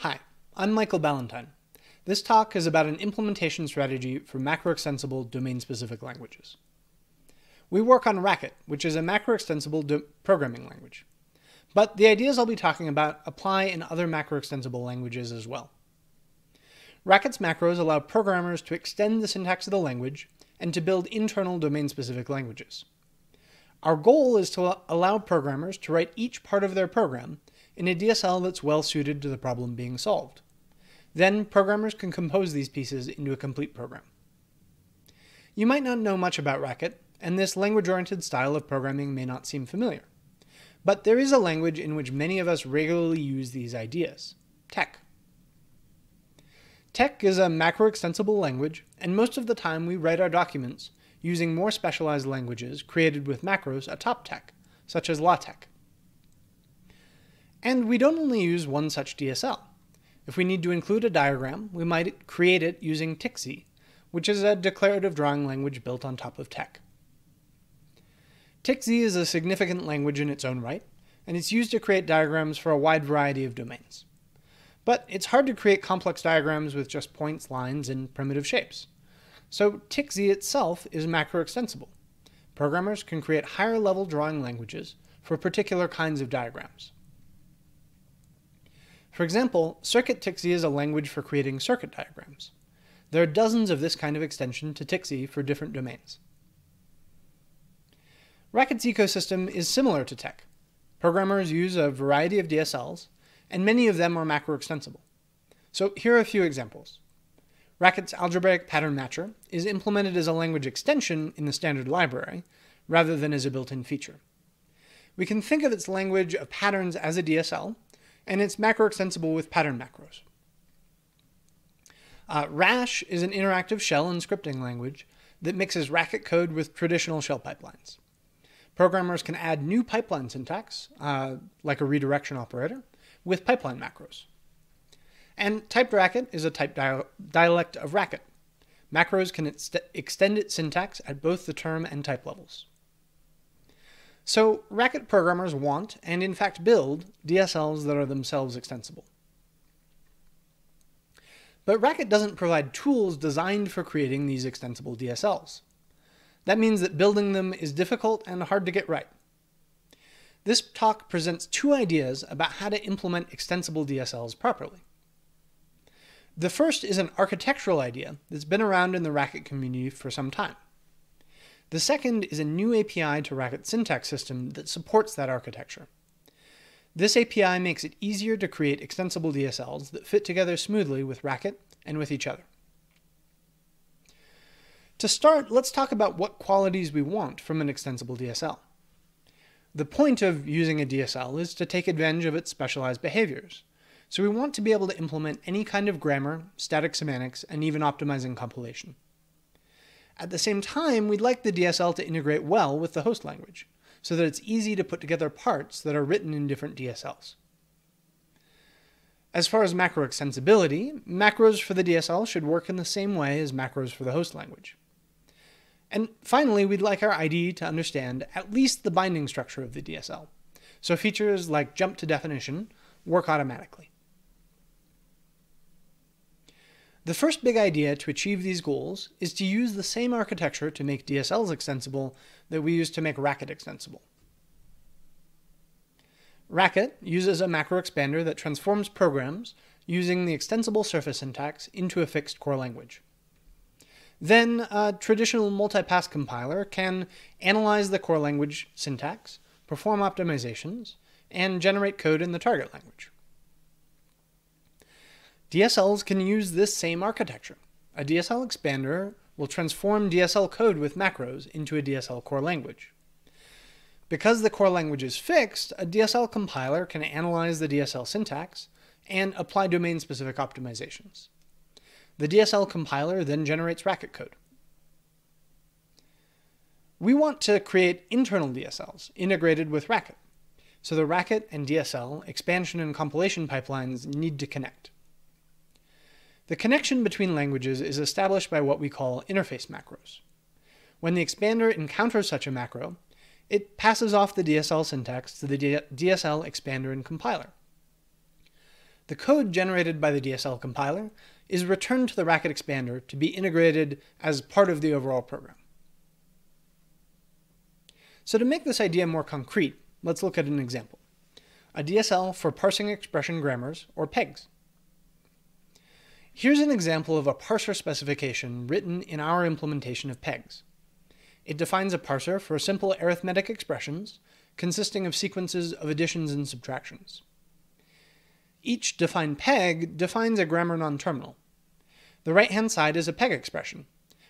Hi, I'm Michael Ballantyne. This talk is about an implementation strategy for macro-extensible domain-specific languages. We work on Racket, which is a macro-extensible programming language. But the ideas I'll be talking about apply in other macro-extensible languages as well. Racket's macros allow programmers to extend the syntax of the language and to build internal domain-specific languages. Our goal is to allow programmers to write each part of their program in a DSL that's well suited to the problem being solved. Then programmers can compose these pieces into a complete program. You might not know much about Racket, and this language-oriented style of programming may not seem familiar. But there is a language in which many of us regularly use these ideas, TeX. TeX is a macro-extensible language, and most of the time we write our documents using more specialized languages created with macros atop TeX, such as LaTeX. And we don't only use one such DSL. If we need to include a diagram, we might create it using TikZ, which is a declarative drawing language built on top of TeX. TikZ is a significant language in its own right, and it's used to create diagrams for a wide variety of domains. But it's hard to create complex diagrams with just points, lines, and primitive shapes. So TikZ itself is macro-extensible. Programmers can create higher-level drawing languages for particular kinds of diagrams. For example, Circuit TikZ is a language for creating circuit diagrams. There are dozens of this kind of extension to TikZ for different domains. Racket's ecosystem is similar to TeX. Programmers use a variety of DSLs, and many of them are macro-extensible. So here are a few examples. Racket's algebraic pattern matcher is implemented as a language extension in the standard library, rather than as a built-in feature. We can think of its language of patterns as a DSL, and it's macro extensible with pattern macros. Uh, Rash is an interactive shell and scripting language that mixes Racket code with traditional shell pipelines. Programmers can add new pipeline syntax, uh, like a redirection operator, with pipeline macros. And typed Racket is a type dialect of Racket. Macros can ex extend its syntax at both the term and type levels. So Racket programmers want, and in fact build, DSLs that are themselves extensible. But Racket doesn't provide tools designed for creating these extensible DSLs. That means that building them is difficult and hard to get right. This talk presents two ideas about how to implement extensible DSLs properly. The first is an architectural idea that's been around in the Racket community for some time. The second is a new API to Racket syntax system that supports that architecture. This API makes it easier to create extensible DSLs that fit together smoothly with Racket and with each other. To start, let's talk about what qualities we want from an extensible DSL. The point of using a DSL is to take advantage of its specialized behaviors. So we want to be able to implement any kind of grammar, static semantics, and even optimizing compilation. At the same time, we'd like the DSL to integrate well with the host language, so that it's easy to put together parts that are written in different DSLs. As far as macro extensibility, macros for the DSL should work in the same way as macros for the host language. And finally, we'd like our IDE to understand at least the binding structure of the DSL, so features like jump to definition work automatically. The first big idea to achieve these goals is to use the same architecture to make DSLs extensible that we use to make Racket extensible. Racket uses a macro expander that transforms programs using the extensible surface syntax into a fixed core language. Then a traditional multipass compiler can analyze the core language syntax, perform optimizations, and generate code in the target language. DSLs can use this same architecture. A DSL expander will transform DSL code with macros into a DSL core language. Because the core language is fixed, a DSL compiler can analyze the DSL syntax and apply domain-specific optimizations. The DSL compiler then generates Racket code. We want to create internal DSLs integrated with Racket. So the Racket and DSL expansion and compilation pipelines need to connect. The connection between languages is established by what we call interface macros. When the expander encounters such a macro, it passes off the DSL syntax to the DSL expander and compiler. the code generated by the DSL compiler is returned to the Racket expander to be integrated as part of the overall program. So to make this idea more concrete, let's look at an example. A DSL for parsing expression grammars, or PEGs. Here's an example of a parser specification written in our implementation of PEGs. It defines a parser for simple arithmetic expressions consisting of sequences of additions and subtractions. Each defined peg defines a grammar non-terminal. The right-hand side is a peg expression,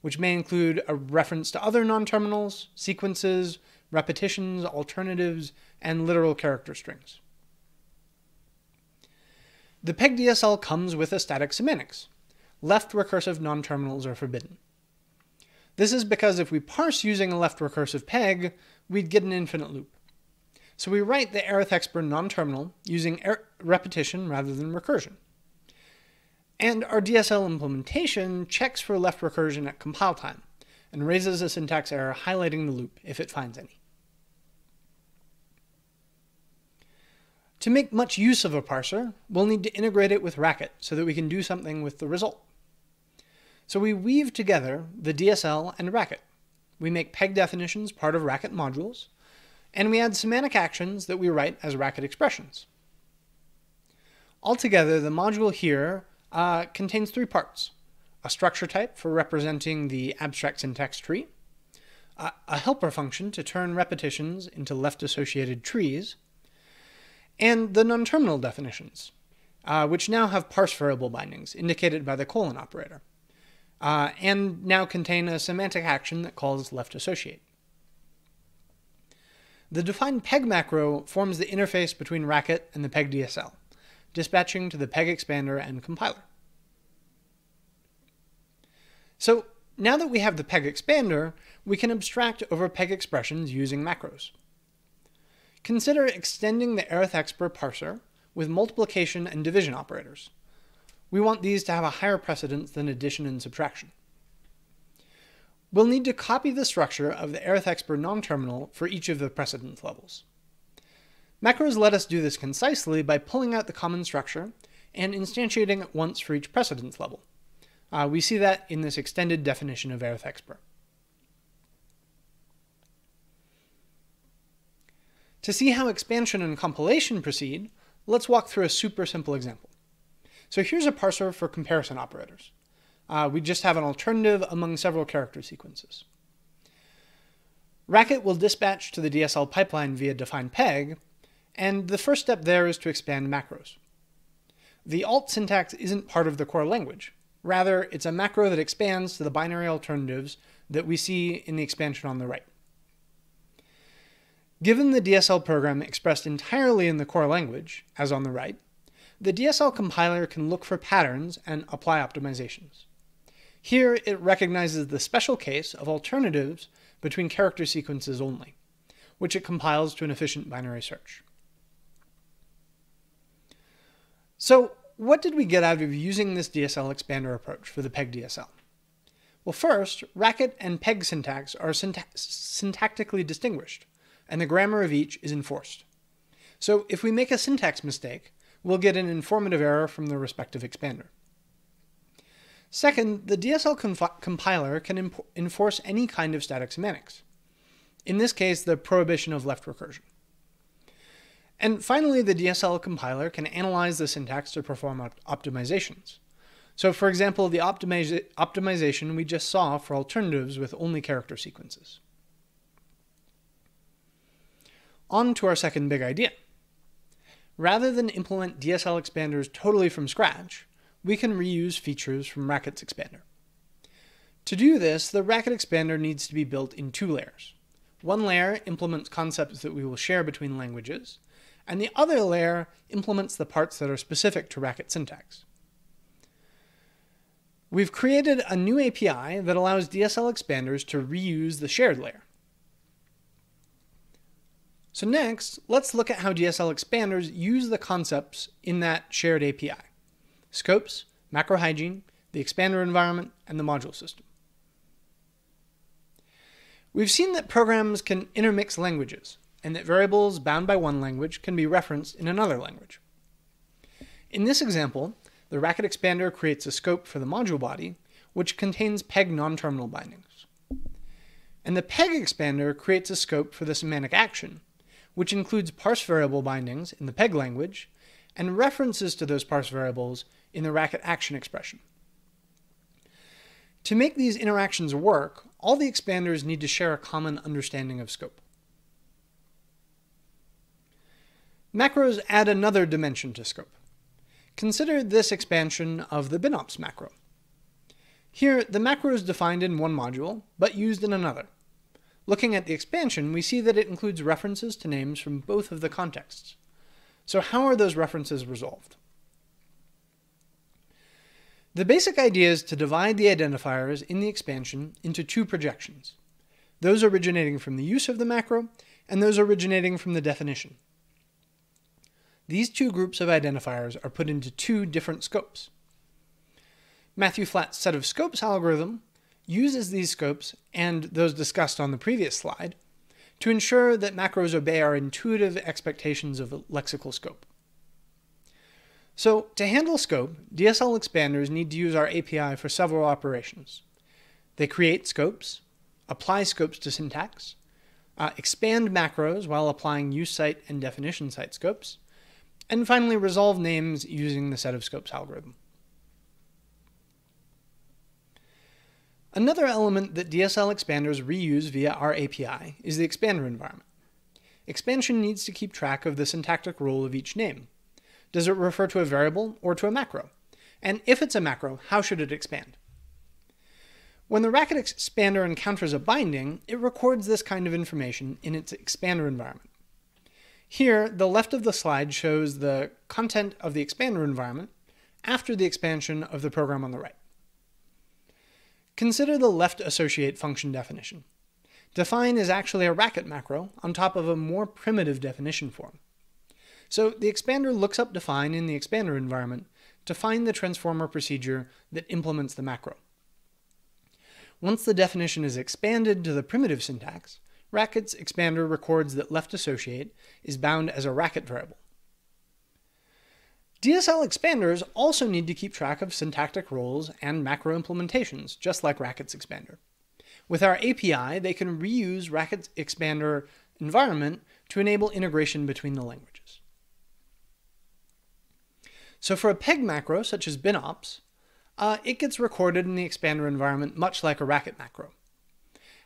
which may include a reference to other non-terminals, sequences, repetitions, alternatives, and literal character strings. The PEG DSL comes with a static semantics. Left recursive non-terminals are forbidden. This is because if we parse using a left recursive peg, we'd get an infinite loop. So we write the arithexpr non-terminal using er repetition rather than recursion. And our DSL implementation checks for left recursion at compile time and raises a syntax error highlighting the loop if it finds any. To make much use of a parser, we'll need to integrate it with Racket so that we can do something with the result. So we weave together the DSL and Racket. We make peg definitions part of Racket modules, and we add semantic actions that we write as Racket expressions. Altogether, the module here uh, contains three parts. A structure type for representing the abstract syntax tree, a helper function to turn repetitions into left-associated trees, and the non-terminal definitions, uh, which now have parse variable bindings indicated by the colon operator, uh, and now contain a semantic action that calls left associate. The defined peg macro forms the interface between Racket and the peg DSL, dispatching to the peg expander and compiler. So now that we have the peg expander, we can abstract over peg expressions using macros. Consider extending the arithexpr parser with multiplication and division operators. We want these to have a higher precedence than addition and subtraction. We'll need to copy the structure of the arithexpr non-terminal for each of the precedence levels. Macros let us do this concisely by pulling out the common structure and instantiating it once for each precedence level. Uh, we see that in this extended definition of arithexpr. To see how expansion and compilation proceed, let's walk through a super simple example. So here's a parser for comparison operators. Uh, we just have an alternative among several character sequences. Racket will dispatch to the DSL pipeline via define peg, and the first step there is to expand macros. The alt syntax isn't part of the core language. Rather, it's a macro that expands to the binary alternatives that we see in the expansion on the right. Given the DSL program expressed entirely in the core language, as on the right, the DSL compiler can look for patterns and apply optimizations. Here, it recognizes the special case of alternatives between character sequences only, which it compiles to an efficient binary search. So, what did we get out of using this DSL expander approach for the PEG DSL? Well, first, racket and PEG syntax are syntactically distinguished and the grammar of each is enforced. So if we make a syntax mistake, we'll get an informative error from the respective expander. Second, the DSL compiler can enforce any kind of static semantics. In this case, the prohibition of left recursion. And finally, the DSL compiler can analyze the syntax to perform op optimizations. So for example, the optimization we just saw for alternatives with only character sequences. On to our second big idea. Rather than implement DSL expanders totally from scratch, we can reuse features from Racket's expander. To do this, the Racket expander needs to be built in two layers. One layer implements concepts that we will share between languages, and the other layer implements the parts that are specific to Racket syntax. We've created a new API that allows DSL expanders to reuse the shared layer. So next, let's look at how DSL expanders use the concepts in that shared API. Scopes, macro hygiene, the expander environment, and the module system. We've seen that programs can intermix languages, and that variables bound by one language can be referenced in another language. In this example, the Racket expander creates a scope for the module body, which contains PEG non-terminal bindings. And the PEG expander creates a scope for the semantic action, which includes parse variable bindings in the PEG language and references to those parse variables in the Racket action expression. To make these interactions work, all the expanders need to share a common understanding of scope. Macros add another dimension to scope. Consider this expansion of the binops macro. Here, the macro is defined in one module, but used in another. Looking at the expansion, we see that it includes references to names from both of the contexts. So how are those references resolved? The basic idea is to divide the identifiers in the expansion into two projections, those originating from the use of the macro and those originating from the definition. These two groups of identifiers are put into two different scopes. Matthew Flatt's set of scopes algorithm uses these scopes and those discussed on the previous slide to ensure that macros obey our intuitive expectations of lexical scope. So to handle scope, DSL expanders need to use our API for several operations. They create scopes, apply scopes to syntax, uh, expand macros while applying use site and definition site scopes, and finally resolve names using the set of scopes algorithm. Another element that DSL expanders reuse via our API is the expander environment. Expansion needs to keep track of the syntactic role of each name. Does it refer to a variable or to a macro? And if it's a macro, how should it expand? When the Racket expander encounters a binding, it records this kind of information in its expander environment. Here, the left of the slide shows the content of the expander environment after the expansion of the program on the right. Consider the left associate function definition. Define is actually a racket macro on top of a more primitive definition form. So the expander looks up define in the expander environment to find the transformer procedure that implements the macro. Once the definition is expanded to the primitive syntax, Racket's expander records that left associate is bound as a racket variable. DSL expanders also need to keep track of syntactic roles and macro implementations, just like Racket's expander. With our API, they can reuse Racket's expander environment to enable integration between the languages. So for a PEG macro, such as binops, uh, it gets recorded in the expander environment much like a Racket macro.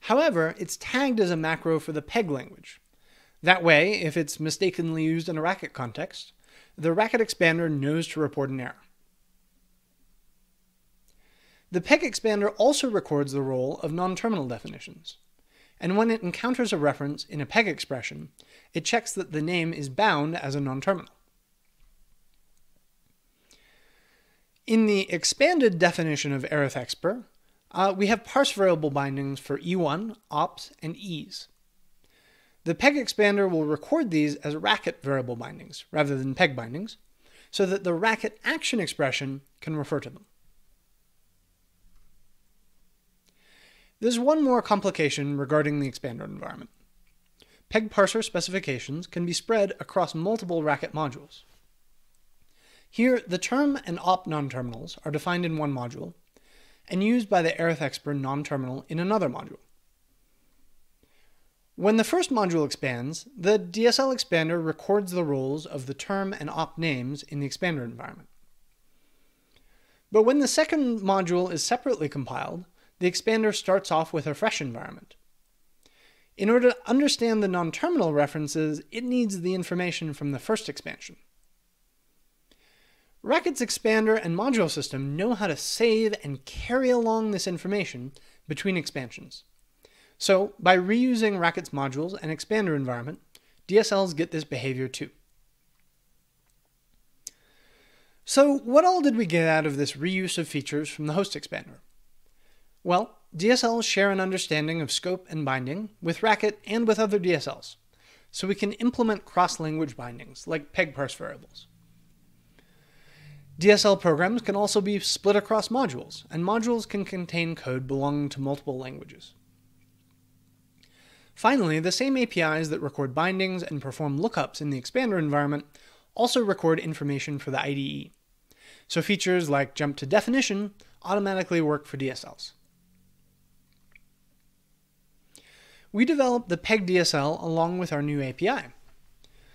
However, it's tagged as a macro for the PEG language. That way, if it's mistakenly used in a Racket context, the Racket expander knows to report an error. The PEG expander also records the role of non-terminal definitions, and when it encounters a reference in a PEG expression, it checks that the name is bound as a non-terminal. In the expanded definition of arithexpr, uh, we have parse variable bindings for E1, ops, and E's. The PEG expander will record these as racket variable bindings rather than PEG bindings, so that the racket action expression can refer to them. There's one more complication regarding the expander environment. PEG parser specifications can be spread across multiple racket modules. Here, the term and op non-terminals are defined in one module, and used by the arithexpr non-terminal in another module. When the first module expands, the DSL expander records the roles of the term and op names in the expander environment. But when the second module is separately compiled, the expander starts off with a fresh environment. In order to understand the non-terminal references, it needs the information from the first expansion. Racket's expander and module system know how to save and carry along this information between expansions. So by reusing Racket's modules and expander environment, DSLs get this behavior too. So what all did we get out of this reuse of features from the host expander? Well, DSLs share an understanding of scope and binding with Racket and with other DSLs, so we can implement cross-language bindings like PEG parse variables. DSL programs can also be split across modules, and modules can contain code belonging to multiple languages. Finally, the same APIs that record bindings and perform lookups in the expander environment also record information for the IDE. So features like jump to definition automatically work for DSLs. We developed the PEG DSL along with our new API.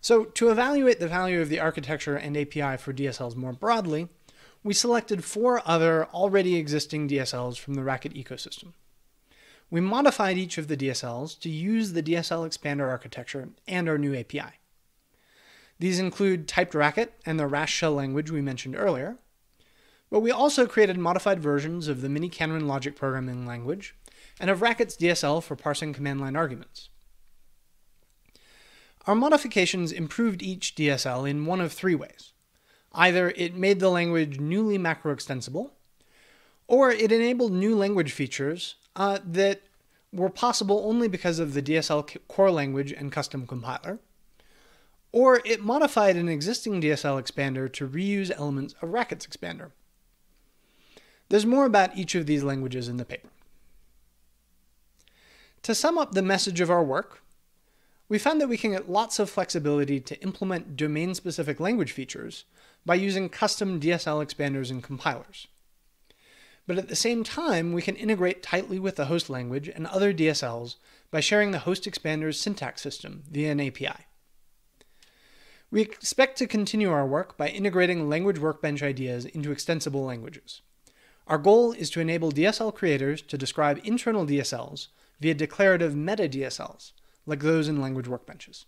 So to evaluate the value of the architecture and API for DSLs more broadly, we selected four other already existing DSLs from the Racket ecosystem. We modified each of the DSLs to use the DSL expander architecture and our new API. These include typed Racket and the Rash shell language we mentioned earlier, but we also created modified versions of the miniKanren logic programming language and of Racket's DSL for parsing command line arguments. Our modifications improved each DSL in one of three ways. Either it made the language newly macro extensible, or it enabled new language features uh, that were possible only because of the DSL core language and custom compiler, or it modified an existing DSL expander to reuse elements of Racket's expander. There's more about each of these languages in the paper. To sum up the message of our work, we found that we can get lots of flexibility to implement domain-specific language features by using custom DSL expanders and compilers. But at the same time, we can integrate tightly with the host language and other DSLs by sharing the host expander's syntax system via an API. We expect to continue our work by integrating language workbench ideas into extensible languages. Our goal is to enable DSL creators to describe internal DSLs via declarative meta DSLs, like those in language workbenches.